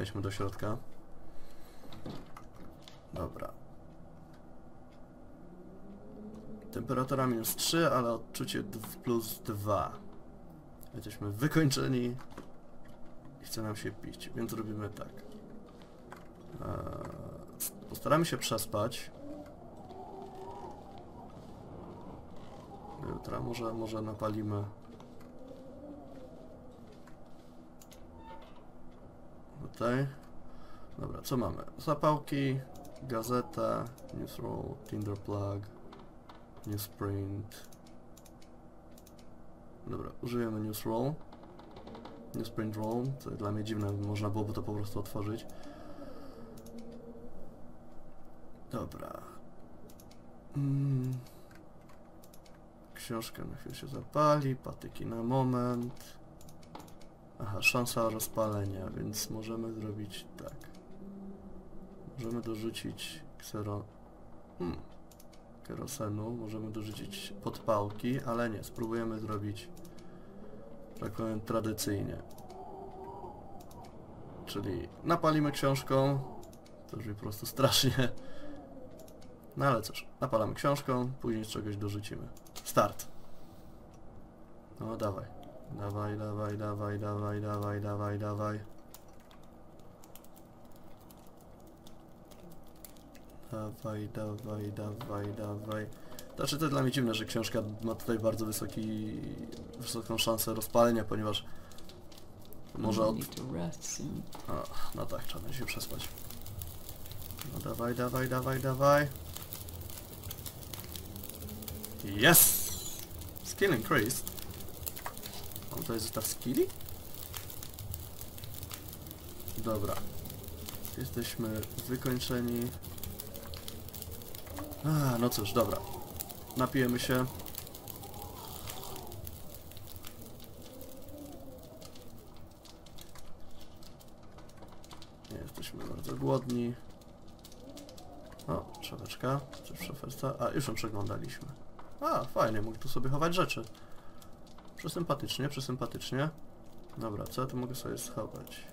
Wejdźmy do środka. Dobra. Temperatura minus 3, ale odczucie plus 2. Jesteśmy wykończeni i chce nam się pić, więc robimy tak. Eee, postaramy się przespać. Jutra może, może napalimy Tutaj. Dobra, co mamy? Zapałki, gazeta, newsroll, Tinder plug, newsprint. Dobra, użyjemy newsroll. Newsprint roll, to dla mnie dziwne, można byłoby to po prostu otworzyć. Dobra. Mm. Książka na chwilę się zapali, patyki na moment. Aha, szansa rozpalenia, więc możemy zrobić tak. Możemy dorzucić ksero... Hmm. Kerosenu, możemy dorzucić podpałki, ale nie, spróbujemy zrobić tak powiem tradycyjnie. Czyli napalimy książką, to brzmi po prostu strasznie. No ale cóż, napalamy książką, później z czegoś dorzucimy. Start. No dawaj. Dawaj, dawaj, dawaj, dawaj, dawaj, dawaj, dawaj. Dawaj, dawaj, dawaj, dawaj. Znaczy to dla mnie dziwne, że książka ma tutaj bardzo wysoki, wysoką szansę rozpalenia, ponieważ może od... O, no tak, trzeba będzie się przespać. No dawaj, dawaj, dawaj, dawaj. Yes! Skill increased. To jest zestaw skilli? Dobra. Jesteśmy wykończeni. A, no cóż, dobra. Napijemy się. Nie jesteśmy bardzo głodni. O, szafeczka. Coś w szafeczce. A, już ją przeglądaliśmy. A, fajnie, mogę tu sobie chować rzeczy. Przesympatycznie, przesympatycznie. Dobra, co ja tu mogę sobie schować?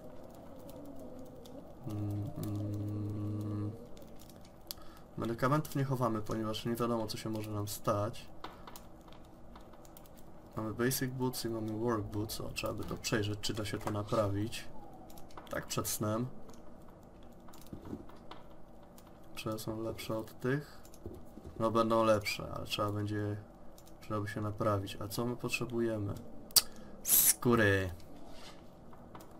Mm, mm. Medykamentów nie chowamy, ponieważ nie wiadomo co się może nam stać. Mamy basic boots i mamy work boots. O, trzeba by to przejrzeć, czy da się to naprawić. Tak przed snem. Czy są lepsze od tych? No będą lepsze, ale trzeba będzie... Trzeba by się naprawić. A co my potrzebujemy? Skóry.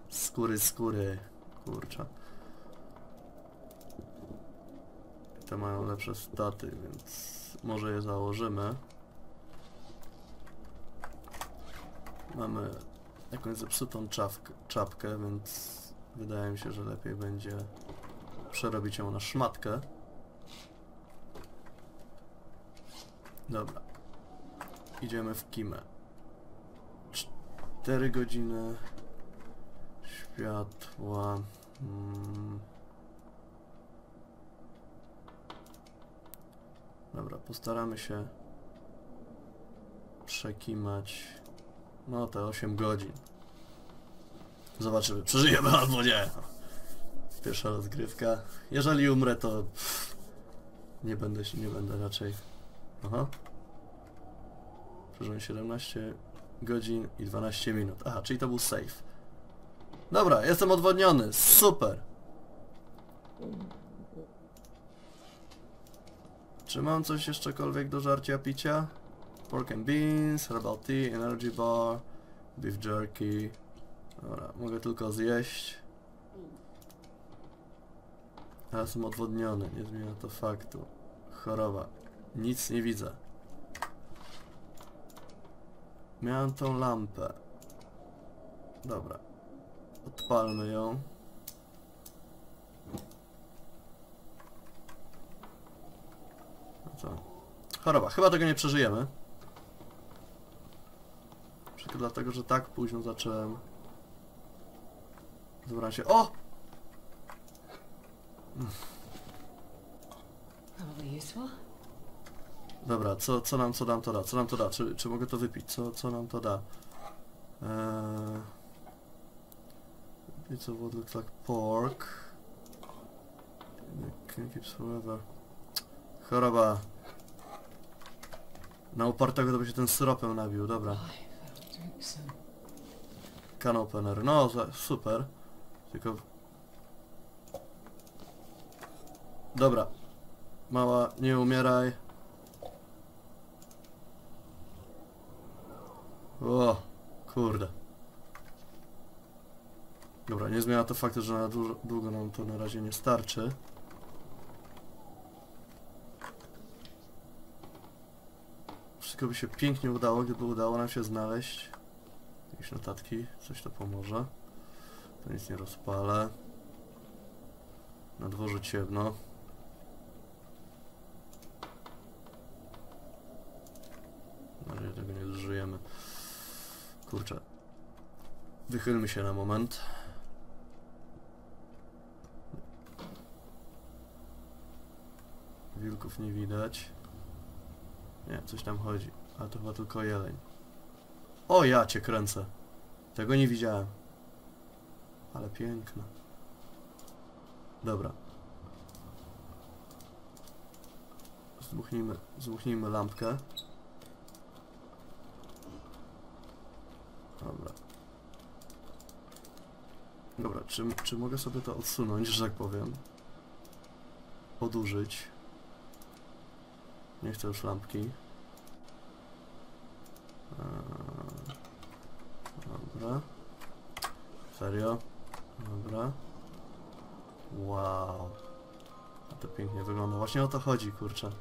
Skóry, skóry. Kurczę. Te mają lepsze staty, więc może je założymy. Mamy jakąś zepsutą czapkę, czapkę, więc wydaje mi się, że lepiej będzie przerobić ją na szmatkę. Dobra. Idziemy w kimę. 4 godziny światła. Mm. Dobra, postaramy się przekimać. No te 8 godzin. Zobaczymy, przeżyjemy albo nie. Pierwsza rozgrywka. Jeżeli umrę, to pff, nie będę się, nie będę raczej. Aha. Przeżyłem 17 godzin i 12 minut. Aha, czyli to był save. Dobra, jestem odwodniony. Super. Czy mam coś jeszczekolwiek do żarcia, picia? Pork and beans, herbal tea, energy bar, beef jerky. Dobra, mogę tylko zjeść. Ja jestem odwodniony, nie zmienia to faktu. Choroba. Nic nie widzę. Miałem tą lampę. Dobra. Odpalmy ją. No co? Choroba. Chyba tego nie przeżyjemy. Tylko dlatego, że tak późno zacząłem. Zebrałem się. O! Probably useful. Dobra, co, co nam, co nam to da? Co nam to da? Czy, czy mogę to wypić? Co, co nam to da? Eee... It's what looks like pork. Can keeps forever. Choroba. Na upartego to by się ten syropem nabił, dobra. Can opener. No, super. Tylko... Dobra. Mała, nie umieraj. O, kurde. Dobra, nie zmienia to faktu, że na dużo, długo nam to na razie nie starczy. Wszystko by się pięknie udało, gdyby udało nam się znaleźć jakieś notatki, coś to pomoże. To nic nie rozpalę. Na dworzu ciemno. Na razie tego nie zużyjemy. Kurczę. Wychylmy się na moment. Wilków nie widać. Nie, coś tam chodzi. Ale to chyba tylko jeleń. O, ja cię kręcę. Tego nie widziałem. Ale piękne. Dobra. Zdmuchnijmy, zdmuchnijmy lampkę. Dobra. Dobra, czy, czy mogę sobie to odsunąć, że tak powiem? Odurzyć. Nie chcę już lampki. Eee, Dobra. Serio? Dobra. Wow. A to pięknie wygląda. Właśnie o to chodzi, kurczę.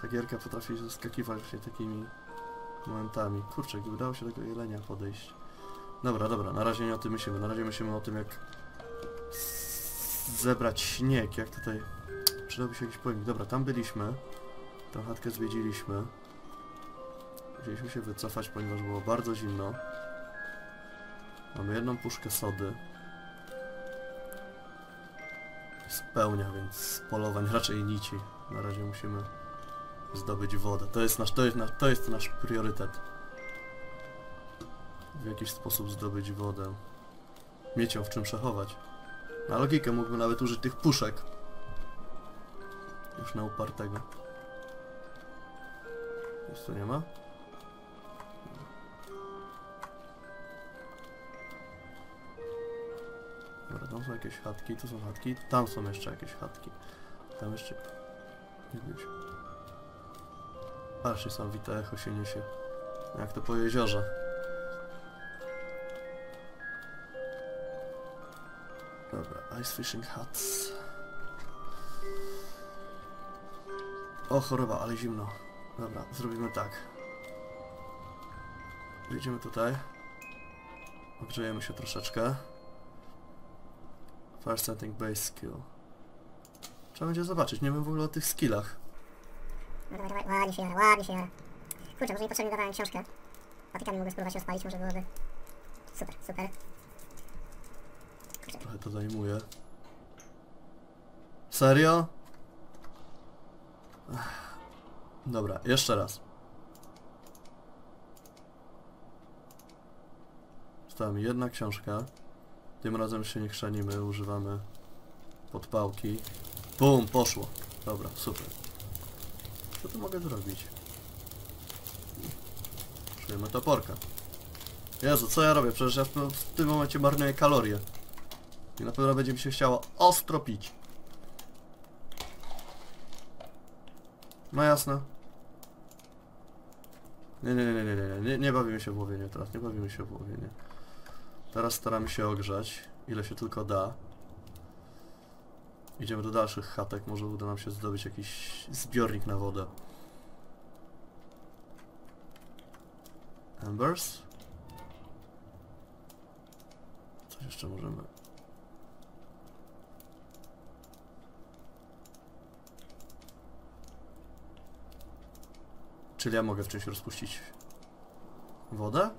Ta gierka potrafi zaskakiwać właśnie takimi momentami. Kurczę, gdyby dało się tego jelenia podejść. Dobra, dobra, na razie nie o tym myślimy. Na razie myślimy o tym, jak zebrać śnieg, jak tutaj... Przydałby się jakiś pojemnik. Dobra, tam byliśmy. Tą chatkę zwiedziliśmy. Musieliśmy się wycofać, ponieważ było bardzo zimno. Mamy jedną puszkę sody. Spełnia, więc z polowań raczej nici. Na razie musimy zdobyć wodę. To jest nasz, to jest nasz, to jest nasz priorytet. W jakiś sposób zdobyć wodę. Mieć ją w czym przechować. Na logikę mógłbym nawet użyć tych puszek. Już na upartego. Jest tu nie ma? Dobra, tam są jakieś chatki, tu są chatki, tam są jeszcze jakieś chatki. Tam jeszcze... Wiem się. Aż niesamowite echo się niesie. Jak to po jeziorze. Ice fishing huts. O, choroba, ale zimno. Dobra, zrobimy tak. Wyjdziemy tutaj. Ogrzejemy się troszeczkę. First setting base skill. Trzeba będzie zobaczyć, nie wiem w ogóle o tych skillach. Ładnie się jara, ładnie się jara. Kurczę, może niepotrzebnie dawałem książkę. Patykami mogę spróbować rozpalić, może byłoby... Super, super. Trochę to zajmuje. Serio? Dobra, jeszcze raz. Mi jedna książka. Tym razem się nie chrzanimy, używamy podpałki. Bum, poszło. Dobra, super. Co tu mogę zrobić? Czujemy toporka. Jezu, co ja robię? Przecież ja w, w tym momencie marnuję kalorie. I na pewno będzie mi się chciało ostro pić. No jasne. Nie, nie, nie, nie, nie, nie, nie, bawimy się w łowienie teraz, nie bawimy się w łowienie. Teraz staramy się ogrzać, ile się tylko da. Idziemy do dalszych chatek, może uda nam się zdobyć jakiś zbiornik na wodę. Embers? Coś jeszcze możemy... Czyli ja mogę w czymś rozpuścić wodę?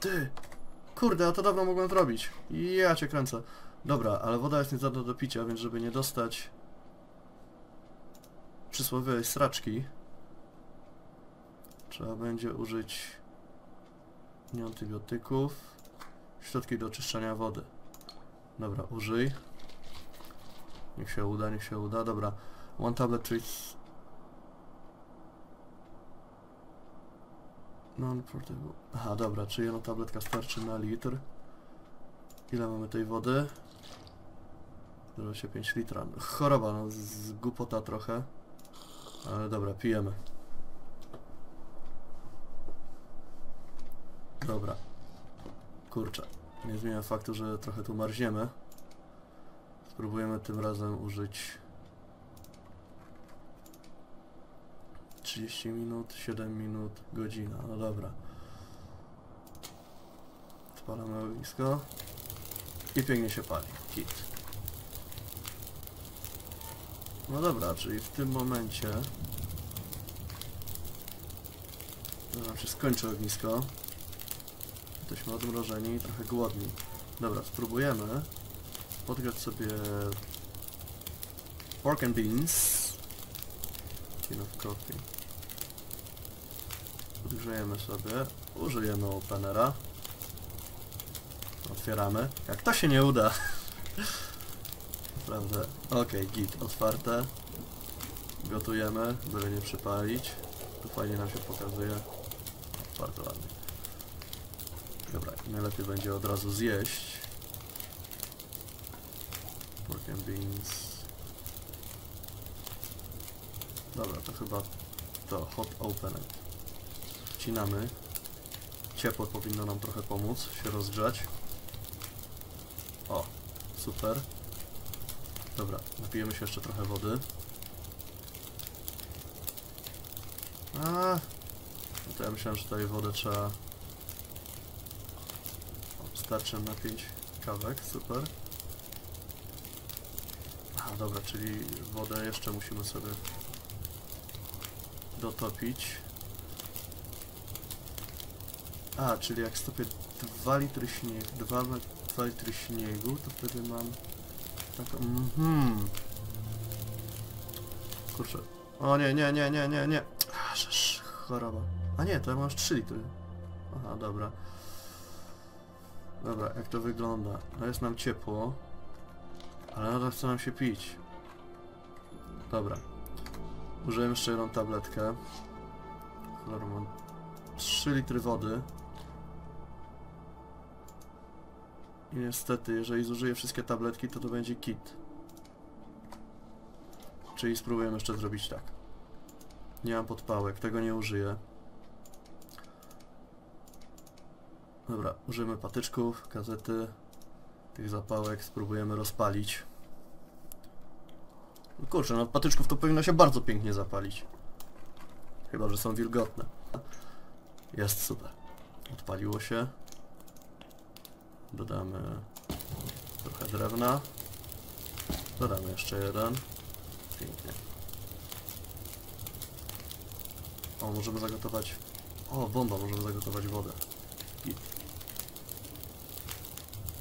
Ty! Kurde, a to dawno mogłem zrobić. Ja cię kręcę. Dobra, ale woda jest niezadna do picia, więc żeby nie dostać przysłowiowej sraczki, trzeba będzie użyć Nie antybiotyków. Środki do oczyszczania wody. Dobra, użyj. Niech się uda, niech się uda. Dobra. One tablet treats... Non-portable. Aha, dobra, czy jedna tabletka starczy na litr? Ile mamy tej wody? 0,5 litra. Choroba, no, z- głupota trochę. Ale dobra, pijemy. Dobra. Kurczę. Nie zmienia faktu, że trochę tu marzniemy. Spróbujemy tym razem użyć 30 minut, 7 minut, godzina. No dobra. Spalamy ognisko. I pięknie się pali. Kit. No dobra, czyli w tym momencie nam się skończy ognisko. Jesteśmy odmrożeni i trochę głodni. Dobra, spróbujemy podgrzać sobie pork and beans. Tin of coffee. Podgrzejemy sobie, użyjemy openera. Otwieramy. Jak to się nie uda. Naprawdę. Okej, git, otwarte. Gotujemy, byle nie przypalić. Tu fajnie nam się pokazuje. Bardzo ładnie. Dobra, najlepiej będzie od razu zjeść. Pork and beans. Dobra, to chyba to hot open. Wcinamy. Ciepło powinno nam trochę pomóc się rozgrzać. O, super. Dobra, napijemy się jeszcze trochę wody. A, no to ja myślałem, że tutaj wodę trzeba... O, starczy na 5 kawek, super. A, dobra, czyli wodę jeszcze musimy sobie dotopić. A, czyli jak stopię 2 litry śniegu, 2, 2 litry śniegu, to wtedy mam taką... Mhm. Kurczę. O nie, nie, nie, nie, nie, nie. A, żeż, choroba. A nie, to ja mam aż 3 litry. Aha, dobra. Dobra, jak to wygląda? No jest nam ciepło. Ale nadal chce nam się pić. Dobra. Użyłem jeszcze jedną tabletkę. Mam 3 litry wody. I niestety, jeżeli zużyję wszystkie tabletki, to to będzie kit. Czyli spróbujemy jeszcze zrobić tak. Nie mam podpałek, tego nie użyję. Dobra, użyjemy patyczków, gazety, tych zapałek, spróbujemy rozpalić. No kurczę, no patyczków to powinno się bardzo pięknie zapalić. Chyba, że są wilgotne. Jest super. Odpaliło się. Dodamy trochę drewna. Dodamy jeszcze jeden. Pięknie. O, możemy zagotować... O, bomba, możemy zagotować wodę. Git.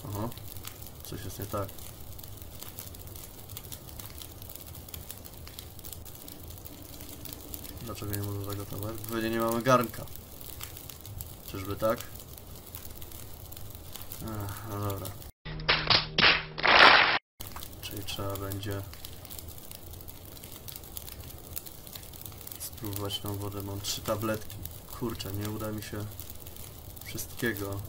Aha. Coś jest nie tak. Dlaczego nie możemy zagotować? Bo nie mamy garnka. Czyżby tak? Ach, dobra. Czyli trzeba będzie spróbować tą wodę. Mam trzy tabletki. Kurczę, nie uda mi się wszystkiego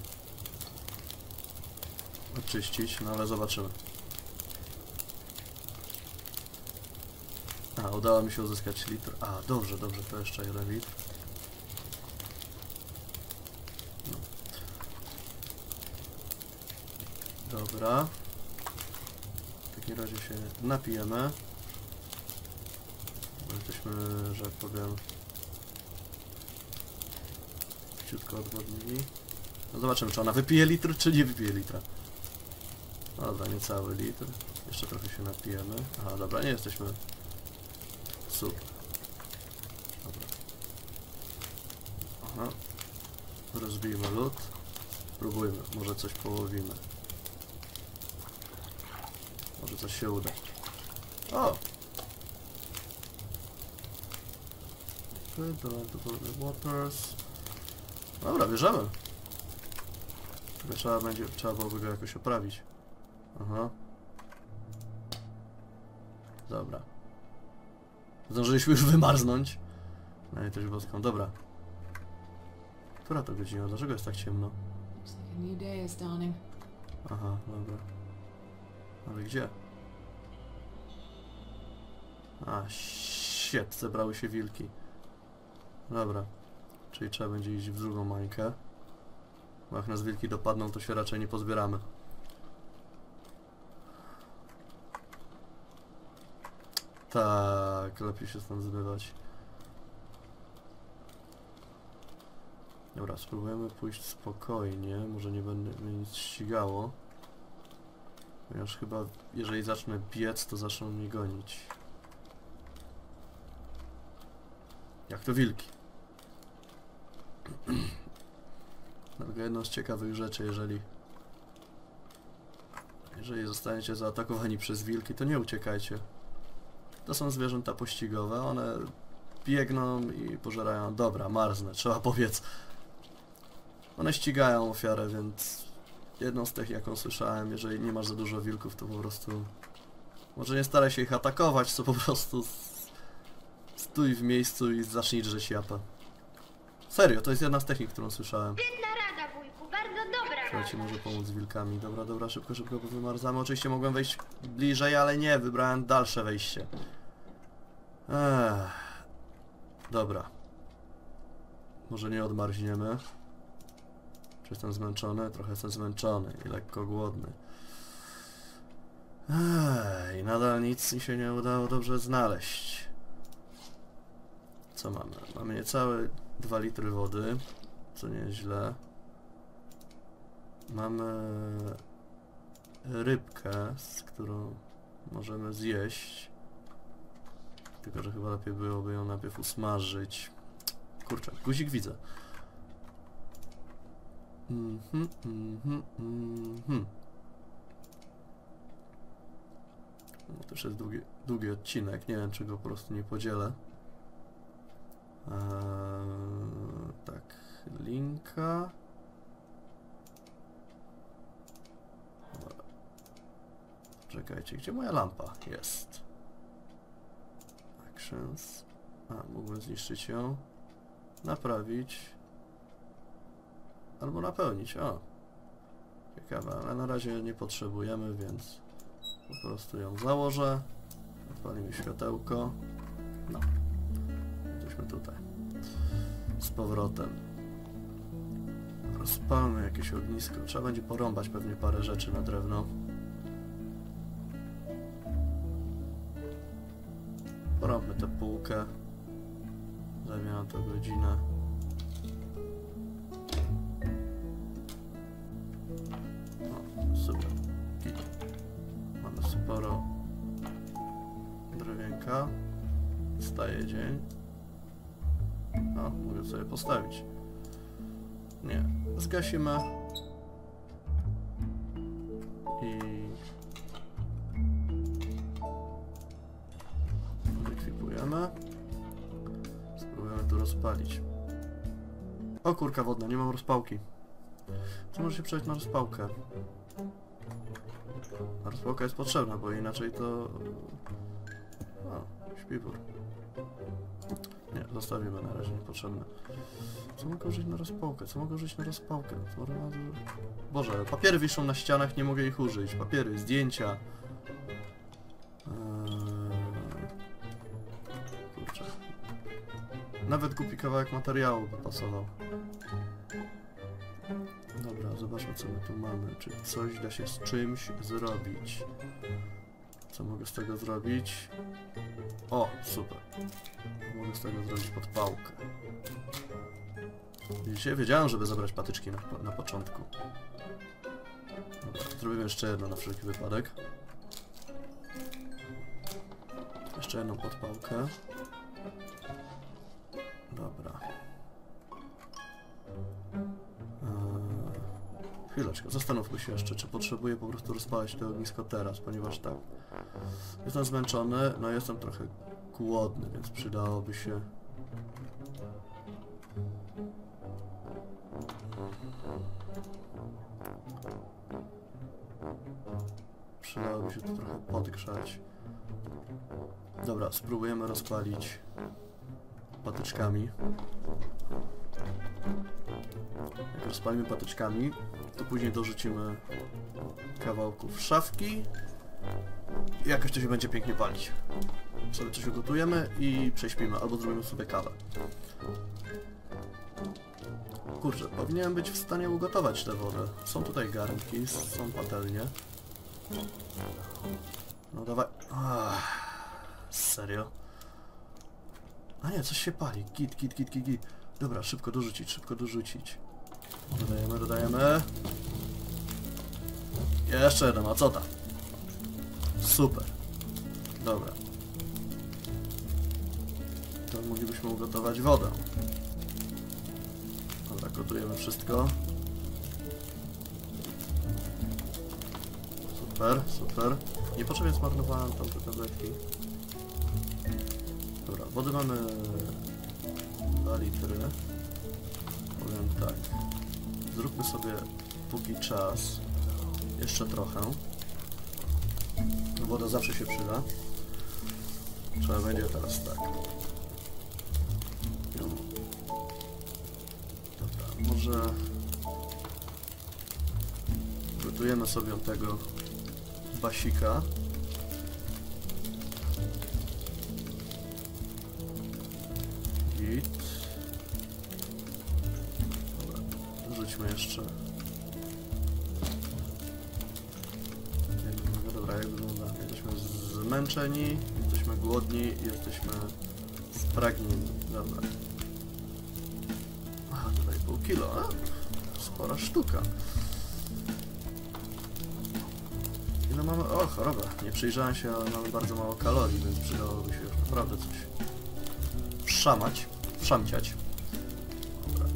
oczyścić, no ale zobaczymy. A, udało mi się uzyskać litr. A, dobrze, dobrze, to jeszcze jeden litr. Dobra. W takim razie się napijemy. Bo jesteśmy, że tak powiem, ciutko odwodnili. No zobaczymy, czy ona wypije litr, czy nie wypije litra. No Dobra, nie cały litr. Jeszcze trochę się napijemy. Aha, dobra, nie jesteśmy... Super. Dobra. Aha. Rozbijmy lód. Spróbujmy, może coś połowimy. Może coś się uda. O! Waters. Dobra, bierzemy. Tylko trzeba będzie, trzeba byłoby go jakoś oprawić. Aha. Dobra. Zdążyliśmy już wymarznąć. Na litość boską. Dobra. Która to godzina? Dlaczego jest tak ciemno? Aha, dobra. Ale gdzie? A, shit, zebrały się wilki. Dobra. Czyli trzeba będzie iść w drugą mańkę. Bo jak nas wilki dopadną, to się raczej nie pozbieramy. Tak, lepiej się stąd zbywać. Dobra, spróbujemy pójść spokojnie. Może nie będę mnie nic ścigało. Ponieważ chyba, jeżeli zacznę biec, to zaczną mnie gonić. Jak to wilki. Dlatego jedną z ciekawych rzeczy, jeżeli jeżeli zostaniecie zaatakowani przez wilki, to nie uciekajcie. To są zwierzęta pościgowe, one biegną i pożerają. Dobra, marznę, trzeba powiedz. One ścigają ofiarę, więc jedną z tych, jaką słyszałem, jeżeli nie masz za dużo wilków, to po prostu... Może nie staraj się ich atakować, co po prostu... Stój w miejscu i zacznij drzeć japę. Serio, to jest jedna z technik, którą słyszałem. Świetna rada, wujku, bardzo dobra Która ci może pomóc z wilkami. Dobra, dobra, szybko, szybko, bo wymarzamy. Oczywiście mogłem wejść bliżej, ale nie, wybrałem dalsze wejście. Ech. Dobra. Może nie odmarzniemy. Czy jestem zmęczony? Trochę jestem zmęczony i lekko głodny. Ej, nadal nic mi się nie udało dobrze znaleźć. Co mamy? Mamy niecałe 2 litry wody, co nieźle. Mamy rybkę, z którą możemy zjeść. Tylko, że chyba lepiej byłoby ją najpierw usmażyć. Kurczę, guzik widzę. Mhm, mhm, mhm. No już jest długi, długi odcinek, nie wiem czy go po prostu nie podzielę. Eee, tak, linka. Czekajcie, gdzie moja lampa? Jest. Actions. A, mógłbym zniszczyć ją. Naprawić. Albo napełnić, o. Ciekawe, ale na razie nie potrzebujemy, więc po prostu ją założę. Odpalimy światełko. No. Tutaj. Z powrotem. Rozpalmy jakieś ognisko. Trzeba będzie porąbać pewnie parę rzeczy na drewno. Porąbmy tę półkę. Zajmie nam to godzinę. Sobie postawić. Nie. Zgasimy. I... Wykwipujemy. Spróbujemy tu rozpalić. O kurka wodna, nie mam rozpałki. To może się przejść na rozpałkę. A rozpałka jest potrzebna, bo inaczej to... O, śpiwór. Zostawimy na razie, niepotrzebne. Co mogę użyć na rozpałkę? Co mogę użyć na rozpałkę? Boże, papiery wiszą na ścianach, nie mogę ich użyć. Papiery, zdjęcia. Eee... Kurczę. Nawet głupi kawałek materiału by pasował. Dobra, zobaczmy co my tu mamy. Czy coś da się z czymś zrobić? Co mogę z tego zrobić? O, super. Mogę z tego zrobić podpałkę. Widzicie? Wiedziałem, żeby zabrać patyczki na, na początku. Dobra, zrobimy jeszcze jedno na wszelki wypadek. Jeszcze jedną podpałkę. Dobra. Eee, chwileczkę, zastanówmy się jeszcze, czy potrzebuję po prostu rozpalać to ognisko teraz, ponieważ tak. Jestem zmęczony, no jestem trochę głodny, więc przydałoby się... Przydałoby się to trochę podgrzać. Dobra, spróbujemy rozpalić patyczkami. Jak rozpalimy patyczkami, to później dorzucimy kawałków szafki i jakoś to się będzie pięknie palić. Sobie coś ugotujemy i prześpimy, albo zrobimy sobie kawę. Kurczę, powinienem być w stanie ugotować tę wodę. Są tutaj garnki, są patelnie. No dawaj. Ach, serio? A nie, coś się pali. Git, git, git, git, git. Dobra, szybko dorzucić, szybko dorzucić. Dodajemy, dodajemy. Jeszcze jeden, a co tam? Super. Dobra. To moglibyśmy ugotować wodę. Dobra, gotujemy wszystko. Super, super. Niepotrzebnie zmarnowałem tam te tabletki. Dobra, wody mamy 2 litry. Powiem tak. Zróbmy sobie póki czas jeszcze trochę. Woda zawsze się przyda. Trzeba będzie teraz tak. Może gotujemy sobie tego basika. Git. Dobra, rzućmy jeszcze. Dobra, jak wygląda? Jesteśmy zmęczeni, jesteśmy głodni, jesteśmy spragnieni. Dobra. Pół kilo, a? Spora sztuka. Ile mamy? O, choroba. Nie przyjrzałem się, ale mamy bardzo mało kalorii, więc przydałoby się już naprawdę coś szamać, szamciać. Dobra.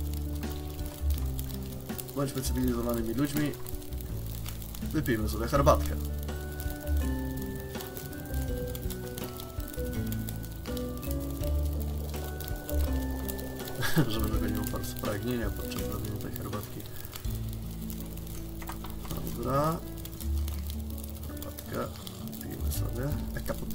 Bądźmy cywilizowanymi ludźmi. Wypijmy sobie herbatkę. Pragnienia podczas robienia tej herbatki. Dobra. Herbatkę. Pijmy sobie. A cup.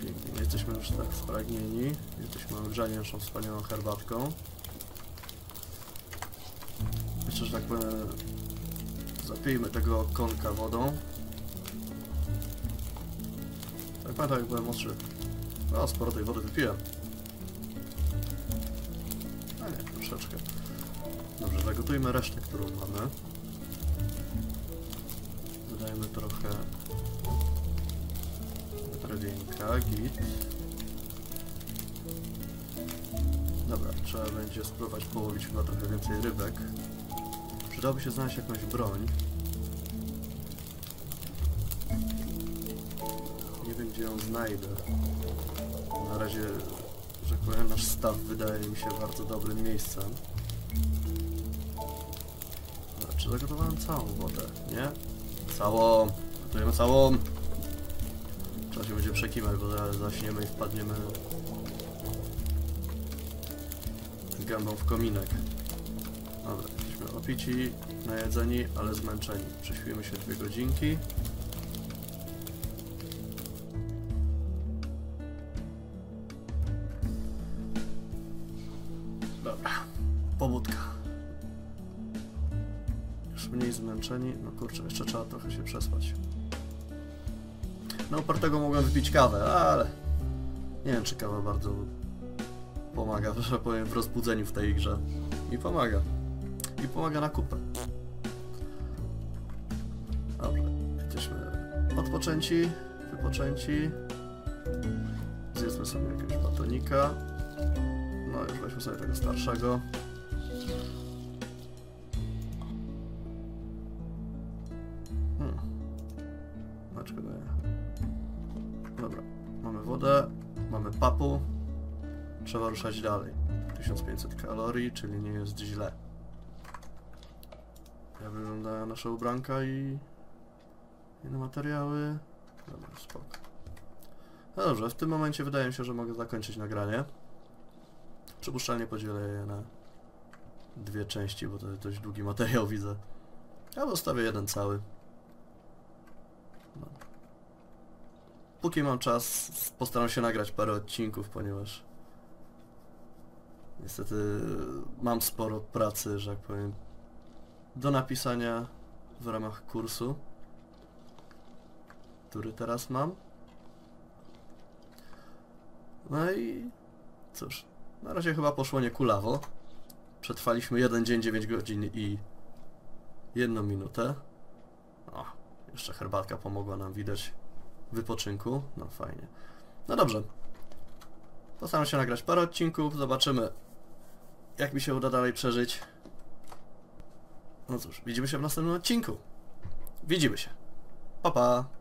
Pięknie, nie jesteśmy już tak spragnieni. Jesteśmy ogrzani naszą wspaniałą herbatką. Jeszcze, że tak powiem, zapijmy tego konka wodą. Tak pamiętam, jak byłem młodszy. O, sporo tej wody wypiłem. Troszeczkę. Dobrze, zagotujmy resztę, którą mamy. Dodajmy trochę Radienka, git. Dobra, trzeba będzie spróbować połowić chyba trochę więcej rybek. Przydałoby się znaleźć jakąś broń. Nie wiem gdzie ją znajdę. Na razie, że tak powiem, nasz staw wydaje mi się bardzo dobrym miejscem. Czy zagotowałem całą wodę? Nie? Całą! Gotujemy całą! Trzeba się będzie przekiwać, bo zaraz zaśniemy i wpadniemy gębą w kominek. Dobra, jesteśmy opici, najedzeni, ale zmęczeni. Prześpimy się dwie godzinki. Kurczę, jeszcze trzeba trochę się przespać. No upartego mogłem wypić kawę, ale nie wiem czy kawa bardzo pomaga, że powiem, w rozbudzeniu w tej grze. I pomaga. I pomaga na kupę. Dobrze, jesteśmy odpoczęci, wypoczęci. Zjedzmy sobie jakiegoś batonika. No już weźmy sobie tego starszego. Ruszać dalej. 1500 kalorii, czyli nie jest źle. Jak wyglądają nasze ubranka i inne materiały. Dobra, spoko. No dobrze, w tym momencie wydaje mi się, że mogę zakończyć nagranie. Przypuszczalnie podzielę je na dwie części, bo to jest dość długi materiał widzę. Albo zostawię jeden cały. No. Póki mam czas, postaram się nagrać parę odcinków, ponieważ niestety mam sporo pracy, że tak powiem, do napisania w ramach kursu, który teraz mam. No i cóż, na razie chyba poszło nie kulawo. Przetrwaliśmy jeden dzień, 9 godzin i jedną minutę. O, jeszcze herbatka pomogła nam widać wypoczynku. No fajnie. No dobrze. Postaram się nagrać parę odcinków, zobaczymy jak mi się uda dalej przeżyć. No cóż, widzimy się w następnym odcinku. Widzimy się. Pa pa.